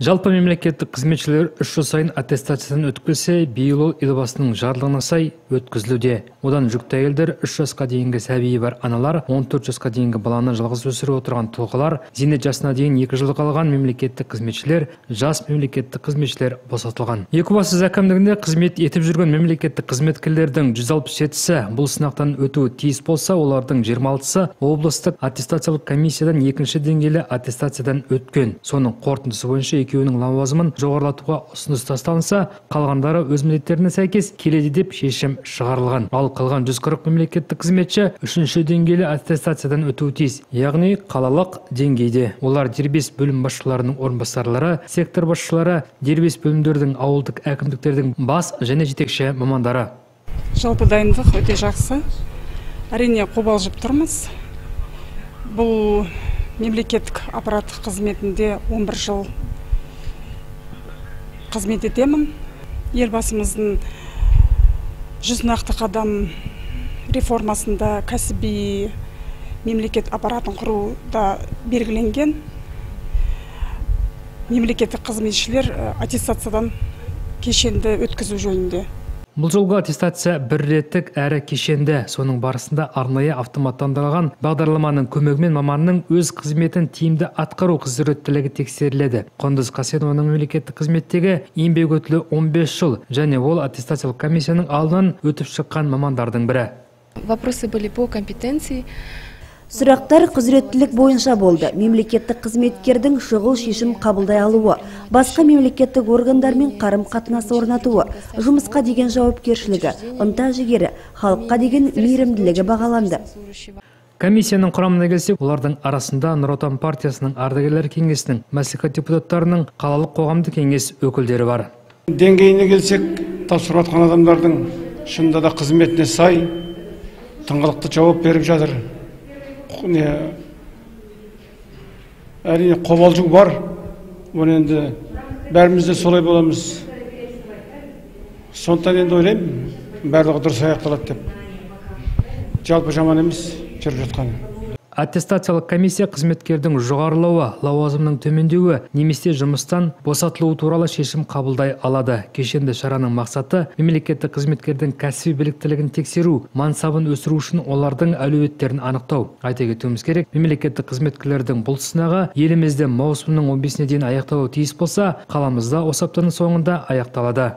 жалпы мемлекеттік қызметшілер үш жыл сайын аттестациядан өткізілсе биыл ол елбасының жарлығына сай өткізілуде. Одан жүкті әйелдер үш жасқа дейінгі сәбиі бар аналар он төрт жасқа дейінгі баланы жалғыз өсіріп отырған тұлғалар зейнет жасына дейін екі жыл қалған мемлекеттік қызметшілер жас мемлекеттік қызметшілер босатылған. Екібастұз әкімдігінде қызмет етіп жүрген мемлекеттік қызметкерлердің жүз алпыс жетісі бұл сынақтан өтуі тиіс болса олардың жиырма алтысы облыстық аттестациялық комиссиядан екінші деңгейлі аттестациядан өткен. Соның қорытындысы бойынша екеуінің лауазымын жоғарылатуға ұсыныс тасталынса қалғандары өз міндеттеріне сәйкес келеді деп шешім шығарылған. Ал қалған 140 мемлекеттік қызметші үшінші деңгейлі аттестациядан өтуі тиіс. Яғни қалалық деңгейде. Олар дербес бөлім басшыларының орынбасарлары сектор басшылары дербес бөлімдердің ауылдық әкімдіктердің бас және жетекші мамандары. Жалпы дайындық өте жақсы. Әрине қобалжып тұрмыз. Бұл мемлекеттік аппараттық қызметінде 11 жыл қызмет етемін. Елбасымыздың жүз нақты қадам реформасында кәсіби мемлекет аппаратын құруда белгіленген. Мемлекеттік қызметшілер аттестациядан кешенді өткізу жөнінде. Бұл жолғы аттестация бір реттік әрі кешенді. Соның барысында арнайы автоматтандырылған бағдарламаның көмегімен маманның өз қызметін тиімді атқару құзыреттілігі тексеріледі. Құндыз қасенованың мемлекеттік қызметтегі еңбек өтілі 15 жыл және ол аттестациялық комиссияның алдынан өтіп шыққан мамандардың бірі. Вопросы были по компетенции. Сұрақтар құзыреттілік бойынша болды. Мемлекеттік қызметкердің шұғыл шешім қабылдай алуы, басқа мемлекеттік органдармен қарым қатынас орнатуы, жұмысқа деген жауапкершілігі, ынта жігері, халыққа деген мейірімділігі бағаланды. комиссияның құрамына келсек олардың арасында нұр отан партиясының ардагерлер кеңесінің мәслихат депутаттарының қалалық қоғамдық кеңес өкілдері бар деңгейіне келсек тапсырып жатқан адамдардың шынында да қызметіне сай тыңғылықты жауап беріп жатыр не әрине қобалжу бар. Оны енді бәріміз де солай боламыз. Сондықтан енді ойлаймын барлығы дұрыс аяқталады деп. Жалпы жаман емес жүріп жатқаны аттестациялық комиссия қызметкердің жоғарылауы лауазымның төмендеуі немесе жұмыстан босатылуы туралы шешім қабылдай алады. Кешенді шараның мақсаты мемлекеттік қызметкердің кәсіби біліктілігін тексеру мансабын өсіру үшін олардың әлеуеттерін анықтау. Айта кетуіміз керек мемлекеттік қызметкерлердің бұл сынағы елімізде маусымның 15-іне дейін аяқталуы тиіс болса қаламызда осы аптаның соңында аяқталады.